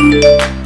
Música